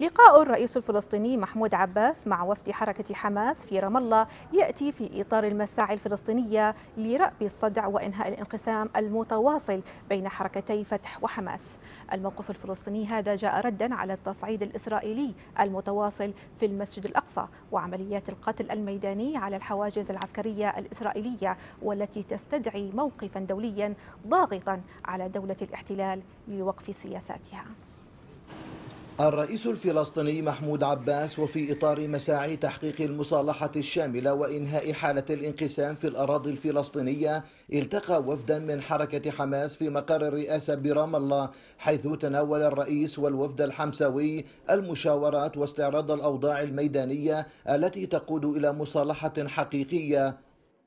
لقاء الرئيس الفلسطيني محمود عباس مع وفد حركة حماس في رام الله يأتي في إطار المساعي الفلسطينية لرأب الصدع وإنهاء الانقسام المتواصل بين حركتي فتح وحماس. الموقف الفلسطيني هذا جاء ردا على التصعيد الإسرائيلي المتواصل في المسجد الأقصى وعمليات القتل الميداني على الحواجز العسكرية الإسرائيلية والتي تستدعي موقفا دوليا ضاغطا على دولة الاحتلال لوقف سياساتها. الرئيس الفلسطيني محمود عباس وفي إطار مساعي تحقيق المصالحة الشاملة وإنهاء حالة الانقسام في الأراضي الفلسطينية التقى وفدا من حركة حماس في مقر الرئاسة برام الله حيث تناول الرئيس والوفد الحمساوي المشاورات واستعراض الأوضاع الميدانية التي تقود إلى مصالحة حقيقية.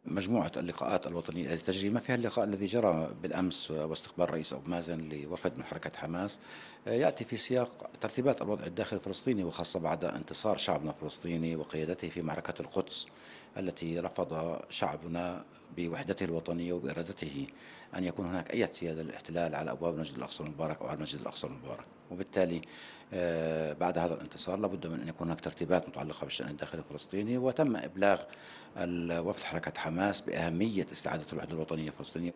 مجموعة اللقاءات الوطنية التي تجري ما فيها اللقاء الذي جرى بالأمس واستقبال رئيس أبو مازن لوفد من حركة حماس يأتي في سياق ترتيبات الوضع الداخلي الفلسطيني وخاصة بعد انتصار شعبنا الفلسطيني وقيادته في معركة القدس. التي رفض شعبنا بوحدته الوطنية وبإرادته أن يكون هناك أي سيادة للاحتلال على أبواب المسجد الأقصى المبارك أو على المسجد الأقصى المبارك. وبالتالي بعد هذا الانتصار لابد من أن يكون هناك ترتيبات متعلقة بالشأن الداخلي الفلسطيني وتم إبلاغ وفد حركة حماس بأهمية استعادة الوحدة الوطنية الفلسطينية.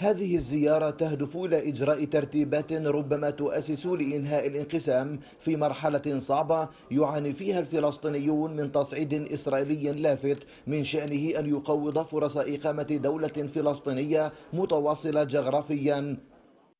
هذه الزيارة تهدف إلى إجراء ترتيبات ربما تؤسس لإنهاء الانقسام في مرحلة صعبة يعاني فيها الفلسطينيون من تصعيد إسرائيلي لافت من شأنه أن يقوض فرص إقامة دولة فلسطينية متواصلة جغرافيا.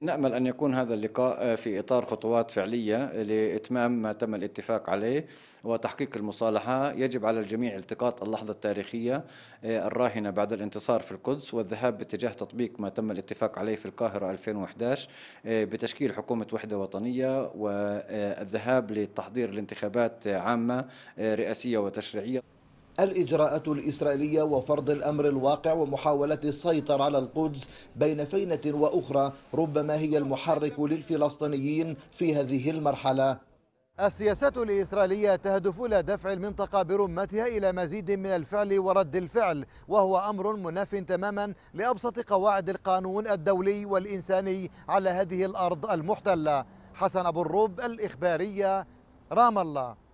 نأمل أن يكون هذا اللقاء في إطار خطوات فعلية لإتمام ما تم الاتفاق عليه وتحقيق المصالحة. يجب على الجميع التقاط اللحظة التاريخية الراهنة بعد الانتصار في القدس والذهاب باتجاه تطبيق ما تم الاتفاق عليه في القاهرة 2011 بتشكيل حكومة وحدة وطنية والذهاب لتحضير الانتخابات عامة رئاسية وتشريعية. الإجراءات الإسرائيلية وفرض الأمر الواقع ومحاولة السيطرة على القدس بين فينة وأخرى ربما هي المحرك للفلسطينيين في هذه المرحلة. السياسات الإسرائيلية تهدف إلى دفع المنطقة برمتها إلى مزيد من الفعل ورد الفعل وهو أمر مناف تماما لأبسط قواعد القانون الدولي والإنساني على هذه الأرض المحتلة. حسن أبو الرب الإخبارية رام الله.